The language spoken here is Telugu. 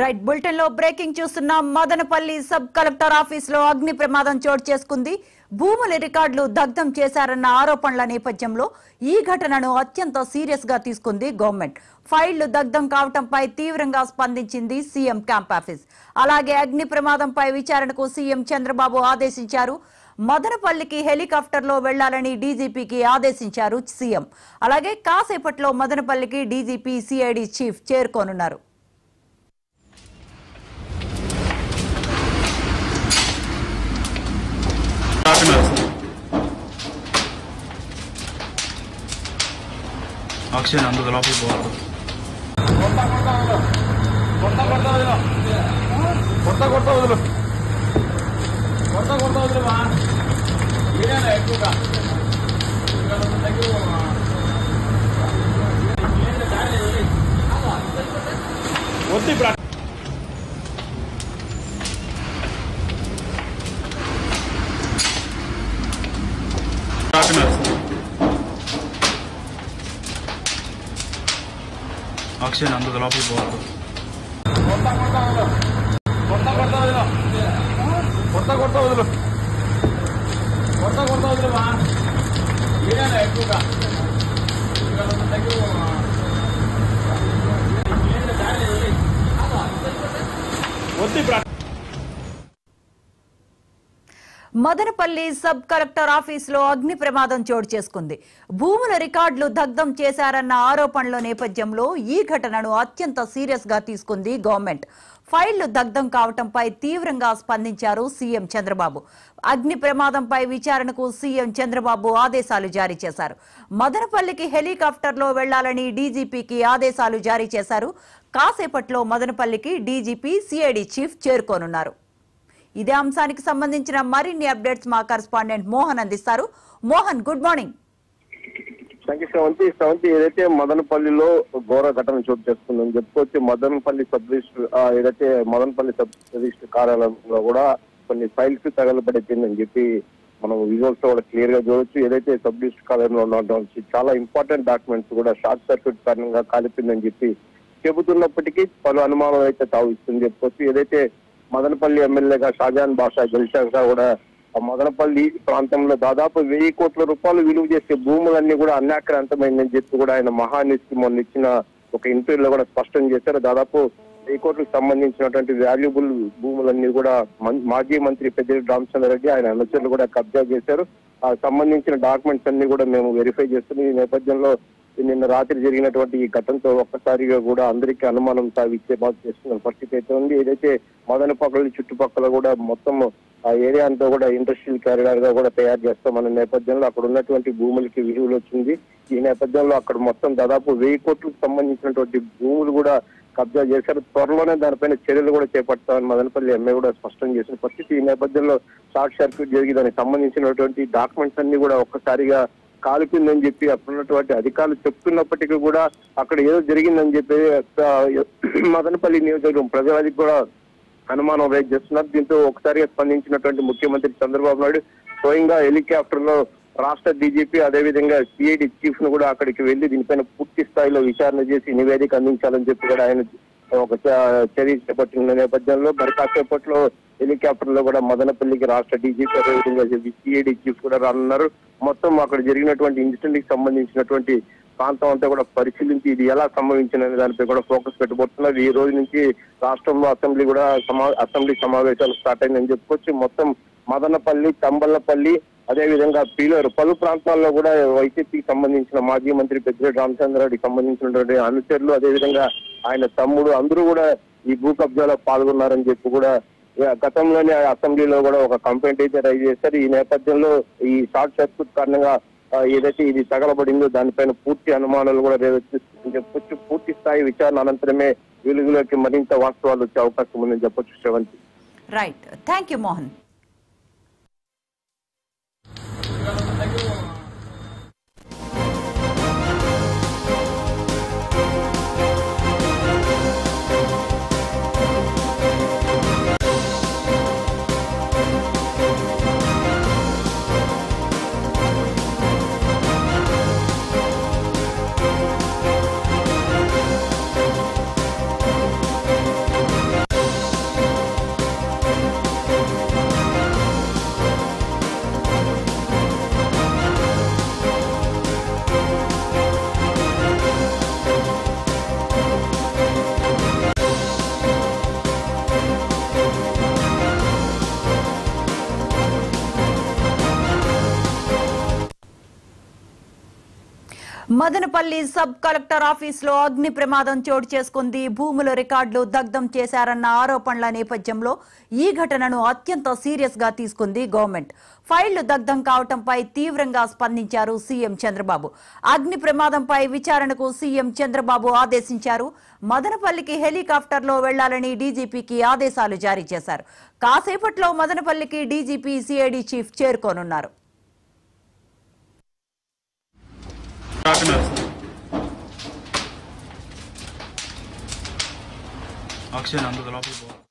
రైట్ బులెటిన్లో బ్రేకింగ్ చూస్తున్నాం మదనపల్లి సబ్ కలెక్టర్ ఆఫీస్లో అగ్ని ప్రమాదం చోటు చేసుకుంది. భూముల రికార్డులు దగ్ధం చేశారన్న ఆరోపణల నేపథ్యంలో ఈ ఘటనను అత్యంత సీరియస్గా తీసుకుంది గవర్నమెంట్. ఫైళ్ళు దగ్ధం కావటంపై తీవ్రంగా స్పందించింది సీఎం క్యాంప్ ఆఫీస్. అలాగే అగ్ని ప్రమాదంపై విచారణకు సీఎం చంద్రబాబు ఆదేశించారు. మదనపల్లికి హెలికాప్టర్లో వెళ్ళాలని డీజీపీకి ఆదేశించారు సీఎం. అలాగే కాసేపట్లో మదనపల్లికి డీజీపీ సిఐడి చీఫ్ చేరుకోనున్నారు. ఆక్సిజన్ అందుకు లోపలికి పోవాలి. కొత్త కొత్త వదులు. కొత్త కొత్త ఎక్కువగా వద్దు ఇప్పుడు ఆక్సిజన్ అందుకు లోపలికి పోవద్దు. కొత్త కొత్త వదులు కొత్త కొత్త కొత్త ఎక్కువగా వద్దు ఇప్పుడు మదనపల్లి సబ్ కలెక్టర్ ఆఫీసులో అగ్ని ప్రమాదం చోటు చేసుకుంది. భూముల రికార్డులు దగ్ధం చేశారన్న ఆరోపణల నేపథ్యంలో ఈ ఘటనను అత్యంత సీరియస్గా తీసుకుంది గవర్నమెంట్. ఫైళ్ళు దగ్ధం కావటంపై తీవ్రంగా స్పందించారు సీఎం చంద్రబాబు. అగ్ని ప్రమాదంపై విచారణకు సీఎం చంద్రబాబు ఆదేశాలు జారీ చేశారు. మదనపల్లికి హెలికాప్టర్లో వెళ్ళాలని డీజీపీకి ఆదేశాలు జారీ చేశారు. కాసేపట్లో మదనపల్లికి డీజీపీ సిఐడి చీఫ్ చేరుకోనున్నారు. ఇదే అంశానికి సంబంధించిన మరిన్ని అప్డేట్స్ మా కరస్పాండెంట్ మోహన్ అందిస్తారు. Mohan good morning. సంఖ్య సెవెంటీ ఏదైతే మదనపల్లిలో ఘోర ఘటన చోటు చేసుకుందని చెప్పుకోవచ్చు మదనపల్లి సబ్ రిజిస్టర్ ఏదైతే మదనపల్లి సబ్ రిజిస్టర్ కార్యాలయంలో కూడా కొన్ని ఫైల్స్ తగలబడిపోయిందని చెప్పి మనం విజువల్స్లో కూడా క్లియర్గా చూడొచ్చు. ఏదైతే సబ్ రిజిస్టర్ కార్యాలయంలో ఉన్నటువంటి చాలా ఇంపార్టెంట్ డాక్యుమెంట్స్ కూడా షార్ట్ సర్క్యూట్ కారణంగా కాలిపోయిందని చెప్పి చెబుతున్నప్పటికీ పలు అనుమానం అయితే తావిస్తుంది చెప్పుకోవచ్చు. ఏదైతే మదనపల్లి ఎమ్మెల్యేగా షాజాన్ బాషా గెలిచాక కూడా. ఆ మదనపల్లి ప్రాంతంలో దాదాపు వెయ్యి కోట్ల రూపాయలు విలువ చేసే భూములన్నీ కూడా అన్యాక్రాంతమైందని చెప్పి కూడా ఆయన మహానిధికి మొన్న ఇచ్చిన ఒక ఇంటర్వ్యూలో కూడా స్పష్టం చేశారు. దాదాపు వెయ్యి కోట్లకు సంబంధించినటువంటి వాల్యుబుల్ భూములన్నీ కూడా మం- మాజీ మంత్రి పెద్దిరెడ్డి రామచంద్రరెడ్డి ఆయన అనుచరులు కూడా కబ్జా చేశారు. ఆ సంబంధించిన డాక్యుమెంట్స్ అన్ని కూడా మేము వెరిఫై చేస్తున్నాం. ఈ నేపథ్యంలో నిన్న రాత్రి జరిగినటువంటి ఈ ఘటనతో ఒక్కసారిగా కూడా అందరికీ అనుమానం తావిచ్చే బాధ చేస్తున్న పరిస్థితి అయితే ఉంది. ఏదైతే మదనపక్కల చుట్టుపక్కల కూడా మొత్తం ఆ ఏరియా అంతా కూడా ఇండస్ట్రియల్ క్యారిడార్గా కూడా తయారు చేస్తామన్న నేపథ్యంలో అక్కడ ఉన్నటువంటి భూములకి విలువలు వచ్చింది. ఈ నేపథ్యంలో అక్కడ మొత్తం దాదాపు వెయ్యి కోట్లకు సంబంధించినటువంటి భూములు కూడా కబ్జా చేశారు. త్వరలోనే దానిపైన చర్యలు కూడా చేపడతామని మదనపల్లి ఎంఏ కూడా స్పష్టం చేసిన పరిస్థితి. ఈ నేపథ్యంలో షార్ట్ సర్క్యూట్ జరిగి దానికి సంబంధించినటువంటి డాక్యుమెంట్స్ అన్ని కూడా ఒక్కసారిగా కాలిపోయిందని చెప్పి అక్కడ ఉన్నటువంటి అధికారులు చెప్తున్నప్పటికీ కూడా అక్కడ ఏదో జరిగిందని చెప్పి మదనపల్లి నియోజకవర్గం ప్రజలకి కూడా అనుమానం రైజ్ చేస్తున్నారు. దీంతో ఒకసారిగా స్పందించినటువంటి ముఖ్యమంత్రి చంద్రబాబు నాయుడు స్వయంగా హెలికాప్టర్లో రాష్ట్ర డీజీపీ అదేవిధంగా సిఐడి చీఫ్ను కూడా అక్కడికి వెళ్ళి దీనిపైన పూర్తి స్థాయిలో విచారణ చేసి నివేదిక అందించాలని చెప్పి కూడా ఆయన ఒక చ- చర్య చేపట్టిన నేపథ్యంలో మరి కాసేపట్లో హెలికాప్టర్లో కూడా మదనపల్లికి రాష్ట్ర డీజీపీ అదేవిధంగా సిఐడి చీఫ్ కూడా రానున్నారు. మొత్తం అక్కడ జరిగినటువంటి ఇన్సిడెంట్కి సంబంధించినటువంటి ప్రాంతం అంతా కూడా పరిశీలించి ఇది ఎలా సంభవించిందనే దానిపై కూడా ఫోకస్ పెట్టబోతున్నారు. ఈ రోజు నుంచి రాష్ట్రంలో అసెంబ్లీ కూడా సమా అసెంబ్లీ సమావేశాలు స్టార్ట్ అయిందని చెప్పుకోవచ్చు. మొత్తం మదనపల్లి తంబల్లపల్లి అదే విధంగా పలు ప్రాంతాల్లో కూడా వైసీపీకి సంబంధించిన మాజీ మంత్రి పెద్దిరెడ్డి రామచంద్రారెడ్డికి సంబంధించినటువంటి అనుచరులు అదేవిధంగా ఆయన తమ్ముడు అందరూ కూడా ఈ భూ కబ్జాలో పాల్గొన్నారని చెప్పి కూడా గతంలోనే అసెంబ్లీలో కూడా ఒక కంప్లైంట్ అయితే రైజ్ చేశారు. ఈ నేపథ్యంలో ఈ షార్ట్ సర్క్యూట్ కారణంగా ఏదైతే ఇది తగలబడిందో దానిపైన పూర్తి అనుమానాలు కూడా రేవెత్తిస్తుందని చెప్పొచ్చు. పూర్తి స్థాయి విచారణ అనంతరమే వెలుగులోకి మరింత వాస్తవాలు వచ్చే అవకాశం ఉందని చెప్పొచ్చు Sravanthi. Right thank you Mohan Madanapalle sub collector ఆఫీసులో అగ్ని ప్రమాదం చోటు చేసుకుంది. భూముల రికార్డులు దగ్ధం చేశారన్న ఆరోపణల నేపథ్యంలో ఈ ఘటనను అత్యంత సీరియస్గా తీసుకుంది గవర్నమెంట్. ఫైళ్ళు దగ్ధం కావటంపై తీవ్రంగా స్పందించారు సీఎం చంద్రబాబు. అగ్ని ప్రమాదంపై విచారణకు సీఎం చంద్రబాబు ఆదేశించారు. మదనపల్లికి హెలికాప్టర్లో వెళ్ళాలని డీజీపీకి ఆదేశాలు జారీ చేశారు. కాసేపట్లో మదనపల్లికి డీజీపీ సిఐడి చీఫ్ చేరుకోనున్నారు. అక్షయ్ అందుకు లోపలికి పోవాలి